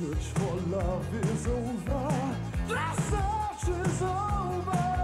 search for love is over. The search is over.